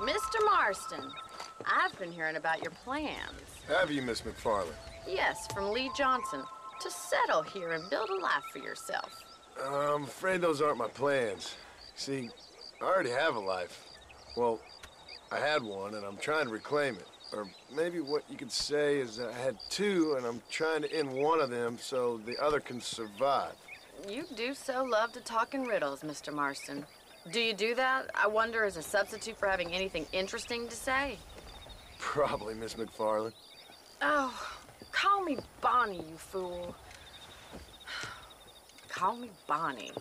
Mr. Marston, I've been hearing about your plans. Have you, Miss MacFarlane? Yes, from Leigh Johnson. To settle here and build a life for yourself. Uh, I'm afraid those aren't my plans. See, I already have a life. Well, I had one, and I'm trying to reclaim it. Or maybe what you could say is that I had two, and I'm trying to end one of them so the other can survive. You do so love to talk in riddles, Mr. Marston. Do you do that, I wonder, as a substitute for having anything interesting to say? Probably, Miss MacFarlane. Oh, call me Bonnie, you fool. Call me Bonnie.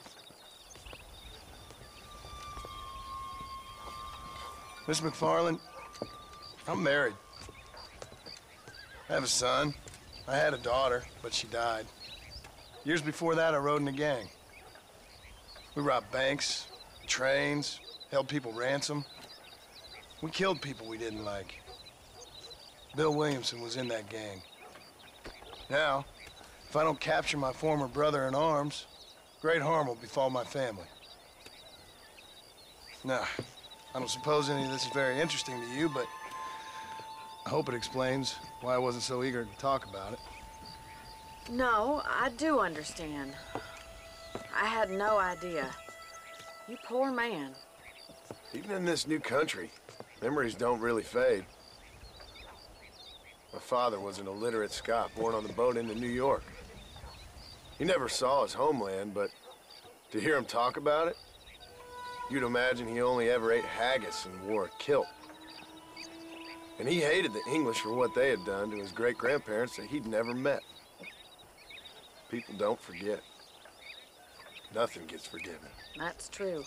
Miss MacFarlane, I'm married. I have a son. I had a daughter, but she died. Years before that, I rode in a gang. We robbed banks, trains, held people ransom. We killed people we didn't like. Bill Williamson was in that gang. Now, if I don't capture my former brother in arms, great harm will befall my family. Now, I don't suppose any of this is very interesting to you, but I hope it explains why I wasn't so eager to talk about it. No, I do understand. I had no idea. You poor man. Even in this new country, memories don't really fade. My father was an illiterate Scot born on the boat into New York. He never saw his homeland, but to hear him talk about it, you'd imagine he only ever ate haggis and wore a kilt. And he hated the English for what they had done to his great-grandparents that he'd never met. People don't forget. Nothing gets forgiven. That's true.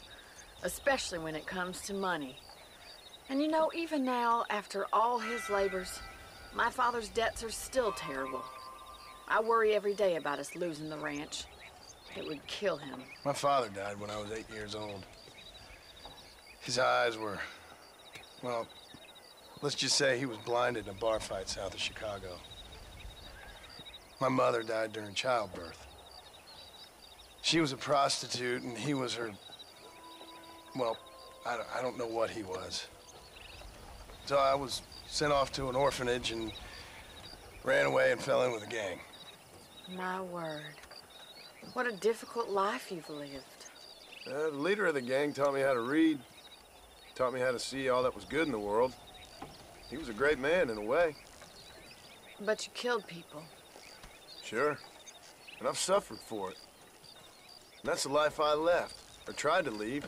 Especially when it comes to money. And you know, even now, after all his labors, my father's debts are still terrible. I worry every day about us losing the ranch. It would kill him. My father died when I was eight years old. His eyes were, well, let's just say he was blinded in a bar fight south of Chicago. My mother died during childbirth. She was a prostitute, and he was her, well, I don't, I don't know what he was. So I was sent off to an orphanage and ran away and fell in with a gang. My word. What a difficult life you've lived. Uh, the leader of the gang taught me how to read, taught me how to see all that was good in the world. He was a great man in a way. But you killed people. Sure. And I've suffered for it. And that's the life I left, or tried to leave.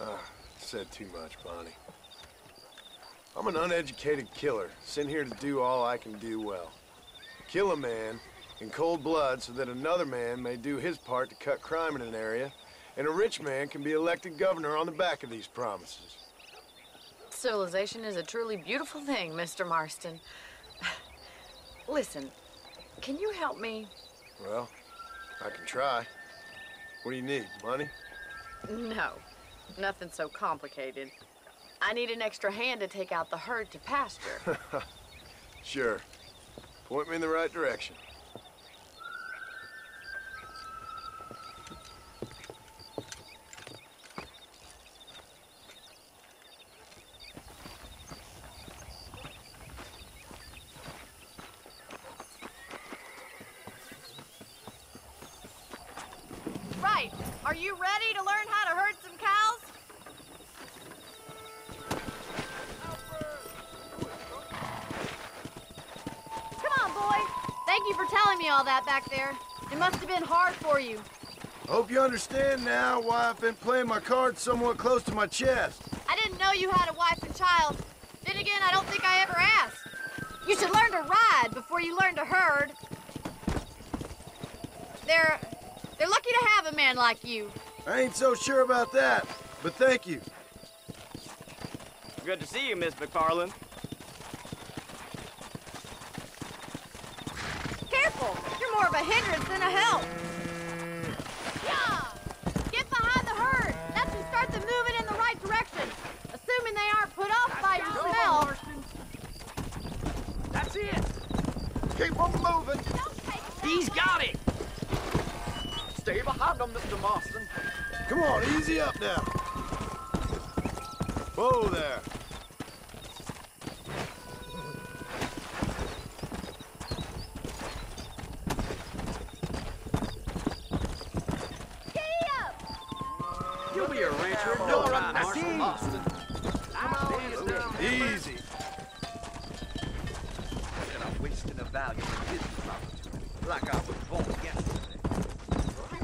Ah, said too much, Bonnie. I'm an uneducated killer, sent here to do all I can do well. Kill a man in cold blood so that another man may do his part to cut crime in an area, and a rich man can be elected governor on the back of these promises. Civilization is a truly beautiful thing, Mr. Marston. Listen, can you help me? Well, I can try. What do you need, money? No, nothing so complicated. I need an extra hand to take out the herd to pasture. Sure. Point me in the right direction. right. Are you ready to learn how to herd some cows? Come on, boy. Thank you for telling me all that back there. It must have been hard for you. Hope you understand now why I've been playing my cards somewhat close to my chest. I didn't know you had a wife and child. Then again, I don't think I ever asked. You should learn to ride before you learn to herd. They're they're lucky to have a man like you. I ain't so sure about that, but thank you. Good to see you, Miss MacFarlane. Careful! You're more of a hindrance than a help. come to Marston. Come on, easy up now. Whoa there. You'll be a rancher. Easy.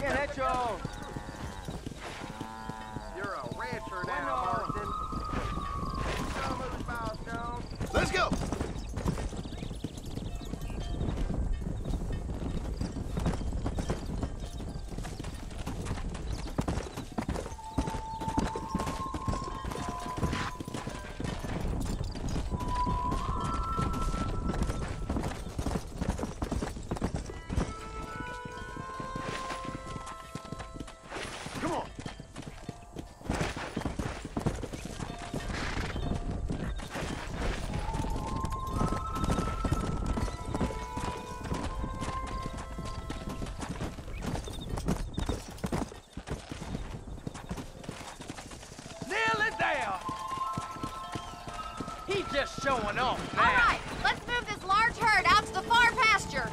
You You're a rancher now, showing off now. All right, let's move this large herd out to the far pasture.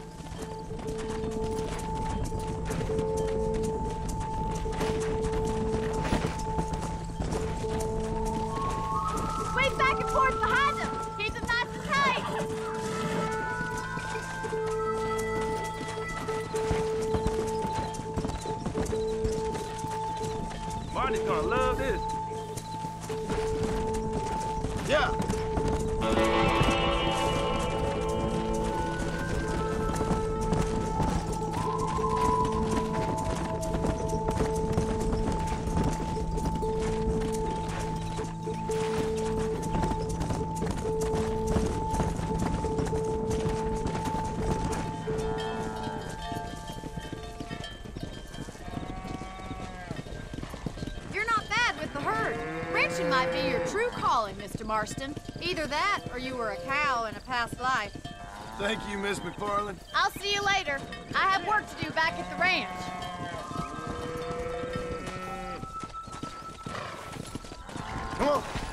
Swing back and forth behind them. Keep them nice and tight. Marty's gonna love this. Yeah. You're Ranching might be your true calling, Mr. Marston. Either that, or you were a cow in a past life. Thank you, Miss MacFarlane. I'll see you later. I have work to do back at the ranch. Come on.